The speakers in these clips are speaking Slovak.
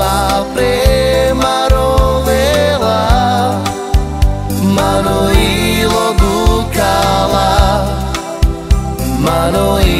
má premarov veľa Mano i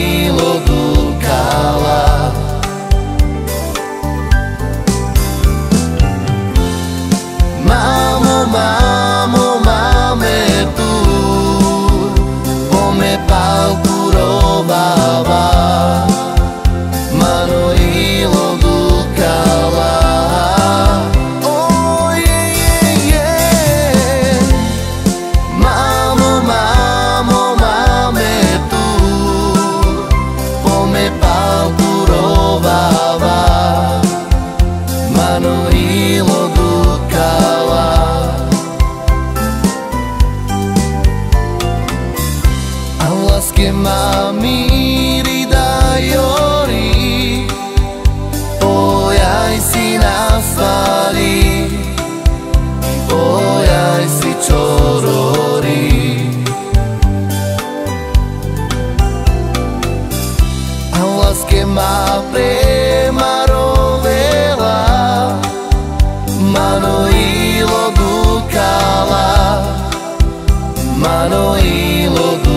e louvor.